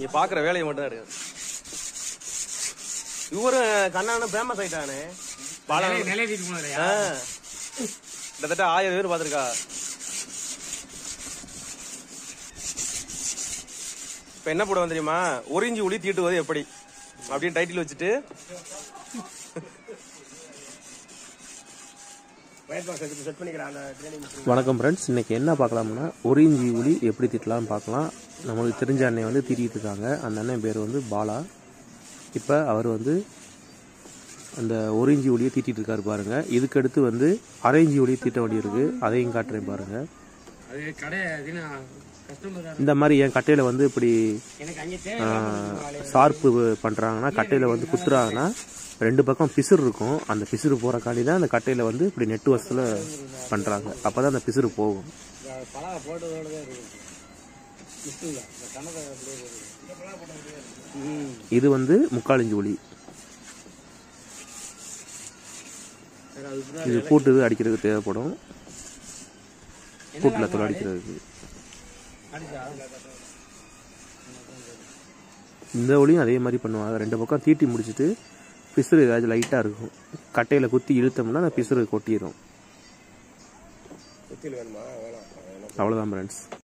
நீங்க பாக்குற வேலையை மட்டும் தான் எடுக்கணும் இவரும் கண்ணான ஃபேமஸ் ஆயிட்டானே. பாலா நிலை- நிலை வீட்டு போனதுலையா ஆ. கிட்டத்தட்ட ஆயிரம் பேர் பாத்திருக்கா இப்ப என்ன போடுவோம் தெரியுமா? ஒரிஞ்சி ஒளி தீட்டுவது எப்படி? அப்படின்னு டைட்டில் வச்சுட்டு வணக்கம் ஃப்ரெண்ட்ஸ் இன்னைக்கு என்ன பார்க்கலாம்னா ஒரு இஞ்சி உளி எப்படி திட்டலாம்னு பார்க்கலாம். நம்மளுக்கு தெரிஞ்ச அண்ணன் வந்து திட்டிட்டு இருக்காங்க. அந்த அண்ணன் பேர் வந்து பாலா. இப்போ அவர் வந்து அந்த ஒரு இஞ்சி ஒளியை தீட்டிட்டு இருக்காரு பாருங்க. இதுக்கு அடுத்து வந்து அரை இஞ்சி ஒளியை தீட்ட வேண்டி இருக்கு. அதையும் காட்டுறேன் பாருங்க. அது கடை அதுனா கஸ்டமர் இந்த மாதிரி என் கட்டையில வந்து இப்படி எனக்கு அங்கே தேவை ஷார்ப்பு பண்றாங்கன்னா கட்டையில வந்து குத்துறாங்கன்னா ரெண்டு பக்கம் பிசுறு இருக்கும். அந்த பிசுறு போறக்காண்டி தான் அந்த கட்டையில் வந்து இப்படி நெட் வசத்தில் பண்ணுறாங்க அப்போ தான் அந்த பிசுறு போகும். இது வந்து முக்காலஞ்சு ஒளி. இது கூட்டு இது அடிக்கிறதுக்கு தேவைப்படும். கூட்டில் தொலை அடிக்கிறதுக்கு. இந்த ஒளியும் அதே மாதிரி பண்ணுவாங்க. ரெண்டு பக்கம் தீட்டி முடிச்சிட்டு பிசுறு ஏதாச்சும் லைட்டாக இருக்கும். கட்டையில் குத்தி இழுத்தோம்னா அந்த பிசுறு கொட்டிடும் அவ்வளோதான் ஃப்ரெண்ட்ஸ்